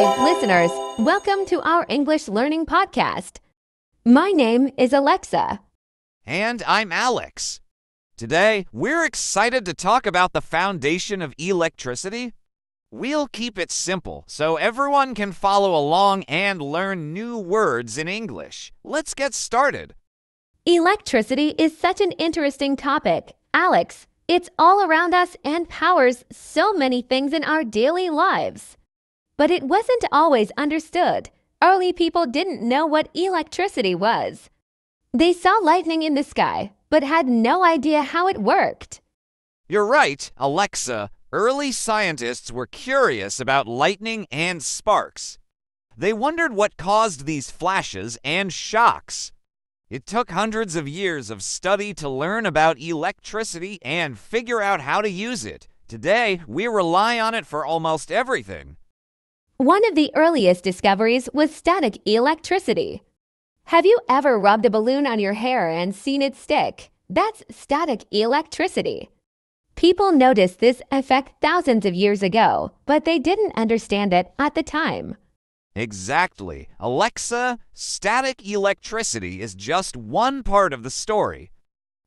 Hi, listeners. Welcome to our English learning podcast. My name is Alexa. And I'm Alex. Today, we're excited to talk about the foundation of electricity. We'll keep it simple so everyone can follow along and learn new words in English. Let's get started. Electricity is such an interesting topic. Alex, it's all around us and powers so many things in our daily lives. But it wasn't always understood. Early people didn't know what electricity was. They saw lightning in the sky, but had no idea how it worked. You're right, Alexa. Early scientists were curious about lightning and sparks. They wondered what caused these flashes and shocks. It took hundreds of years of study to learn about electricity and figure out how to use it. Today, we rely on it for almost everything. One of the earliest discoveries was static electricity. Have you ever rubbed a balloon on your hair and seen it stick? That's static electricity. People noticed this effect thousands of years ago, but they didn't understand it at the time. Exactly. Alexa, static electricity is just one part of the story.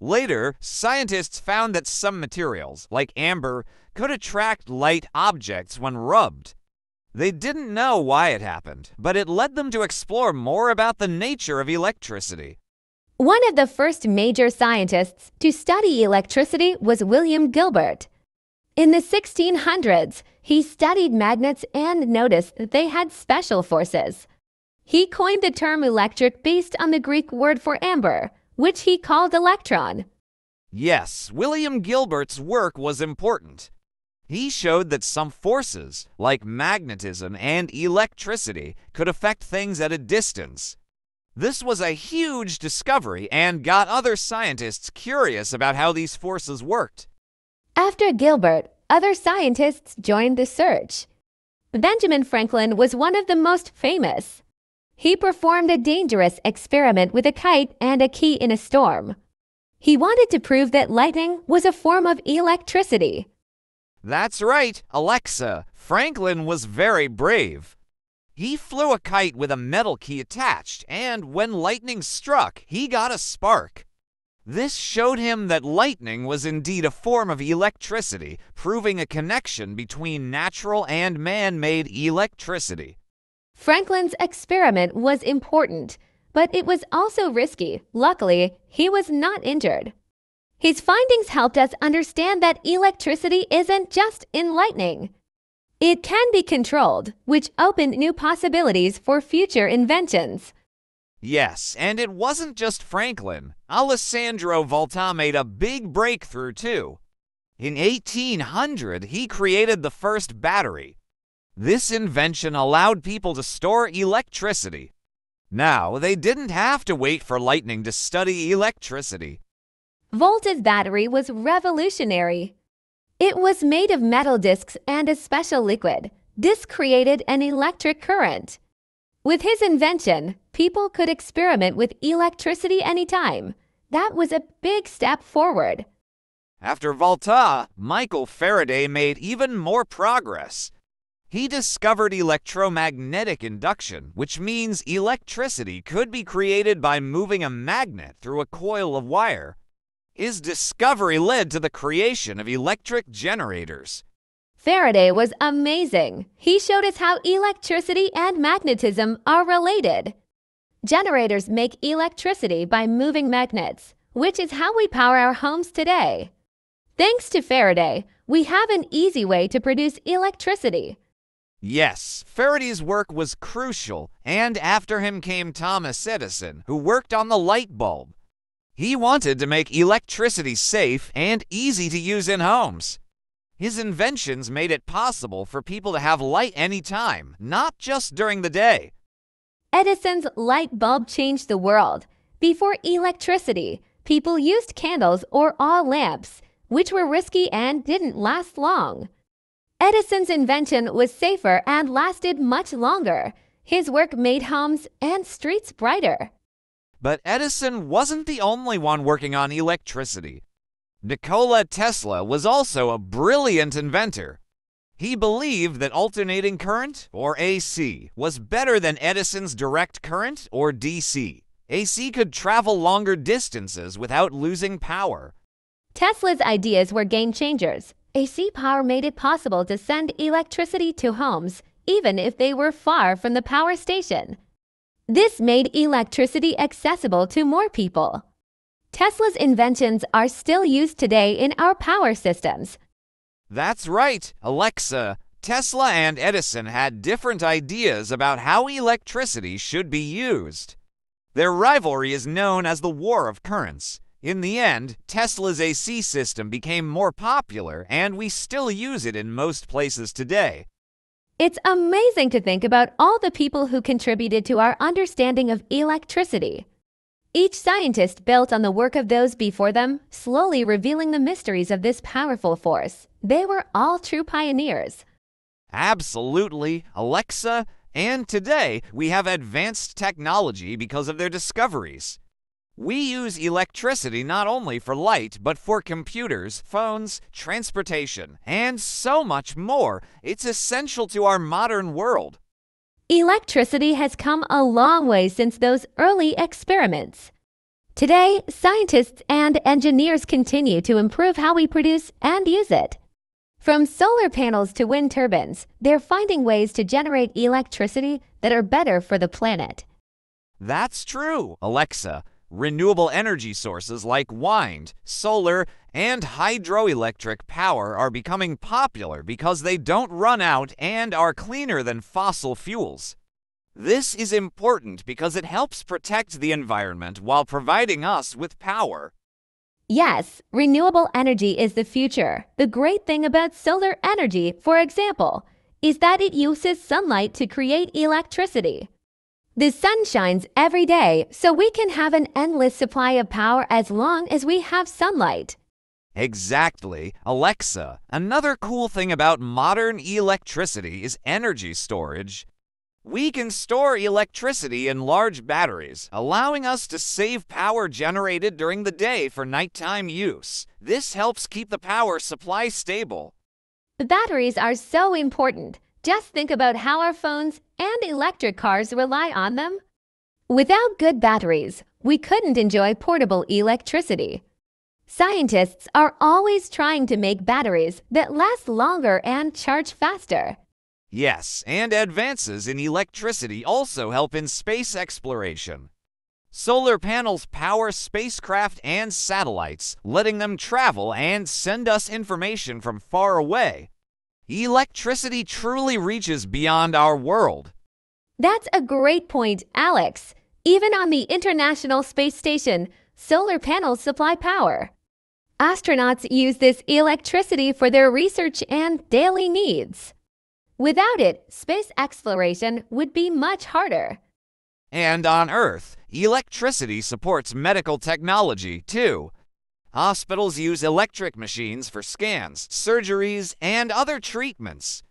Later, scientists found that some materials, like amber, could attract light objects when rubbed. They didn't know why it happened, but it led them to explore more about the nature of electricity. One of the first major scientists to study electricity was William Gilbert. In the 1600s, he studied magnets and noticed that they had special forces. He coined the term electric based on the Greek word for amber, which he called electron. Yes, William Gilbert's work was important. He showed that some forces, like magnetism and electricity, could affect things at a distance. This was a huge discovery and got other scientists curious about how these forces worked. After Gilbert, other scientists joined the search. Benjamin Franklin was one of the most famous. He performed a dangerous experiment with a kite and a key in a storm. He wanted to prove that lightning was a form of electricity. That's right, Alexa. Franklin was very brave. He flew a kite with a metal key attached, and when lightning struck, he got a spark. This showed him that lightning was indeed a form of electricity, proving a connection between natural and man made electricity. Franklin's experiment was important, but it was also risky. Luckily, he was not injured. His findings helped us understand that electricity isn't just in lightning. It can be controlled, which opened new possibilities for future inventions. Yes, and it wasn't just Franklin. Alessandro Volta made a big breakthrough too. In 1800, he created the first battery. This invention allowed people to store electricity. Now, they didn't have to wait for lightning to study electricity. Volta's battery was revolutionary. It was made of metal discs and a special liquid. This created an electric current. With his invention, people could experiment with electricity anytime. That was a big step forward. After Volta, Michael Faraday made even more progress. He discovered electromagnetic induction, which means electricity could be created by moving a magnet through a coil of wire. His discovery led to the creation of electric generators. Faraday was amazing. He showed us how electricity and magnetism are related. Generators make electricity by moving magnets, which is how we power our homes today. Thanks to Faraday, we have an easy way to produce electricity. Yes, Faraday's work was crucial, and after him came Thomas Edison, who worked on the light bulb. He wanted to make electricity safe and easy to use in homes. His inventions made it possible for people to have light anytime, not just during the day. Edison's light bulb changed the world. Before electricity, people used candles or oil lamps, which were risky and didn't last long. Edison's invention was safer and lasted much longer. His work made homes and streets brighter. But Edison wasn't the only one working on electricity. Nikola Tesla was also a brilliant inventor. He believed that alternating current, or AC, was better than Edison's direct current, or DC. AC could travel longer distances without losing power. Tesla's ideas were game changers. AC power made it possible to send electricity to homes, even if they were far from the power station. This made electricity accessible to more people. Tesla's inventions are still used today in our power systems, that's right, Alexa. Tesla and Edison had different ideas about how electricity should be used. Their rivalry is known as the War of Currents. In the end, Tesla's AC system became more popular, and we still use it in most places today. It's amazing to think about all the people who contributed to our understanding of electricity. Each scientist built on the work of those before them, slowly revealing the mysteries of this powerful force. They were all true pioneers. Absolutely, Alexa. And today, we have advanced technology because of their discoveries. We use electricity not only for light, but for computers, phones, transportation, and so much more. It's essential to our modern world. Electricity has come a long way since those early experiments. Today, scientists and engineers continue to improve how we produce and use it. From solar panels to wind turbines, they're finding ways to generate electricity that are better for the planet. That's true, Alexa. Renewable energy sources like wind, solar, and hydroelectric power are becoming popular because they don't run out and are cleaner than fossil fuels. This is important because it helps protect the environment while providing us with power. Yes, renewable energy is the future. The great thing about solar energy, for example, is that it uses sunlight to create electricity. The sun shines every day, so we can have an endless supply of power as long as we have sunlight. Exactly. Alexa, another cool thing about modern electricity is energy storage. We can store electricity in large batteries, allowing us to save power generated during the day for nighttime use. This helps keep the power supply stable. The batteries are so important. Just think about how our phones and electric cars rely on them. Without good batteries, we couldn't enjoy portable electricity. Scientists are always trying to make batteries that last longer and charge faster. Yes, and advances in electricity also help in space exploration. Solar panels power spacecraft and satellites, letting them travel and send us information from far away. Electricity truly reaches beyond our world. That's a great point, Alex. Even on the International Space Station, solar panels supply power. Astronauts use this electricity for their research and daily needs. Without it, space exploration would be much harder. And on Earth, electricity supports medical technology, too. Hospitals use electric machines for scans, surgeries, and other treatments.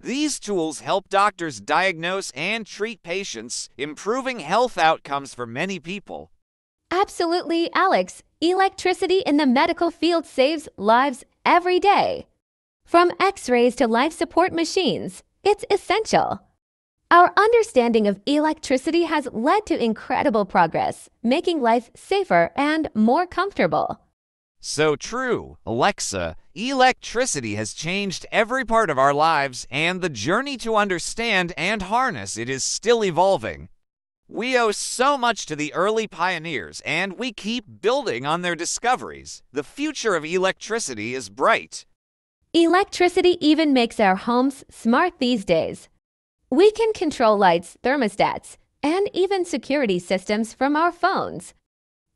These tools help doctors diagnose and treat patients, improving health outcomes for many people. Absolutely, Alex. Electricity in the medical field saves lives every day. From x rays to life support machines, it's essential. Our understanding of electricity has led to incredible progress, making life safer and more comfortable. So true, Alexa. Electricity has changed every part of our lives, and the journey to understand and harness it is still evolving. We owe so much to the early pioneers, and we keep building on their discoveries. The future of electricity is bright. Electricity even makes our homes smart these days. We can control lights, thermostats, and even security systems from our phones.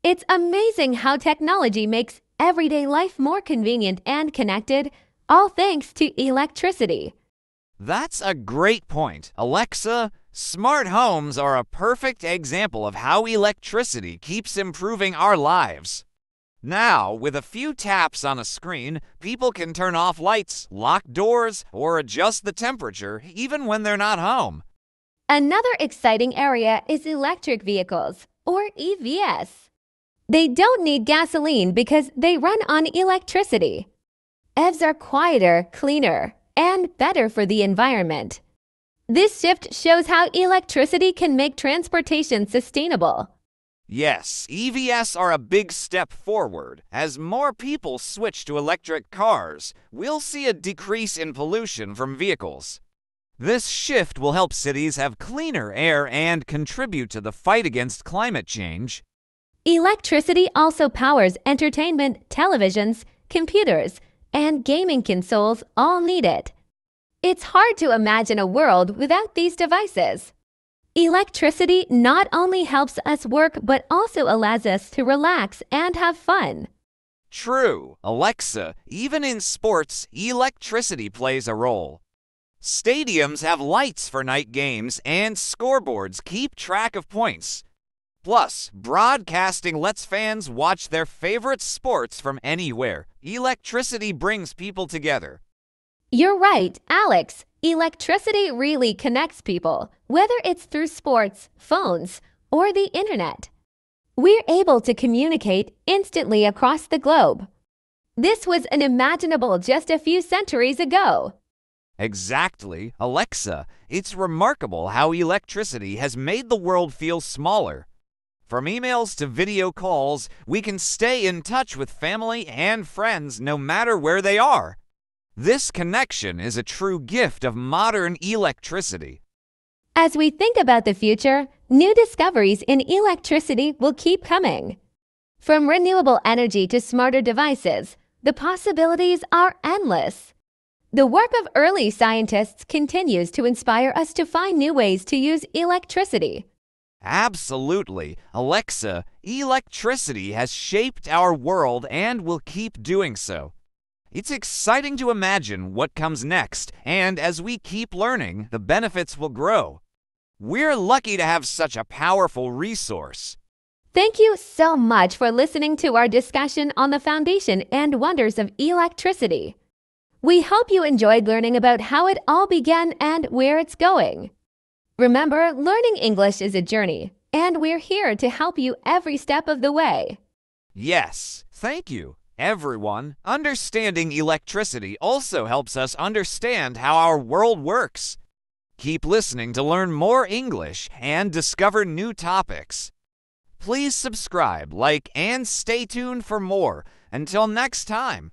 It's amazing how technology makes everyday life more convenient and connected, all thanks to electricity. That's a great point. Alexa, smart homes are a perfect example of how electricity keeps improving our lives. Now, with a few taps on a screen, people can turn off lights, lock doors, or adjust the temperature even when they're not home. Another exciting area is electric vehicles, or EVs. They don't need gasoline because they run on electricity. EVs are quieter, cleaner, and better for the environment. This shift shows how electricity can make transportation sustainable. Yes, EVs are a big step forward. As more people switch to electric cars, we'll see a decrease in pollution from vehicles. This shift will help cities have cleaner air and contribute to the fight against climate change. Electricity also powers entertainment, televisions, computers, and gaming consoles all need it. It's hard to imagine a world without these devices. Electricity not only helps us work but also allows us to relax and have fun. True, Alexa, even in sports, electricity plays a role. Stadiums have lights for night games, and scoreboards keep track of points. Plus, broadcasting lets fans watch their favorite sports from anywhere. Electricity brings people together. You're right, Alex. Electricity really connects people, whether it's through sports, phones, or the internet. We're able to communicate instantly across the globe. This was unimaginable just a few centuries ago. Exactly, Alexa. It's remarkable how electricity has made the world feel smaller. From emails to video calls, we can stay in touch with family and friends no matter where they are. This connection is a true gift of modern electricity. As we think about the future, new discoveries in electricity will keep coming. From renewable energy to smarter devices, the possibilities are endless. The work of early scientists continues to inspire us to find new ways to use electricity. Absolutely. Alexa, electricity has shaped our world and will keep doing so. It's exciting to imagine what comes next, and as we keep learning, the benefits will grow. We're lucky to have such a powerful resource. Thank you so much for listening to our discussion on the foundation and wonders of electricity. We hope you enjoyed learning about how it all began and where it's going. Remember, learning English is a journey, and we're here to help you every step of the way. Yes, thank you everyone, understanding electricity also helps us understand how our world works. Keep listening to learn more English and discover new topics. Please subscribe, like, and stay tuned for more. Until next time.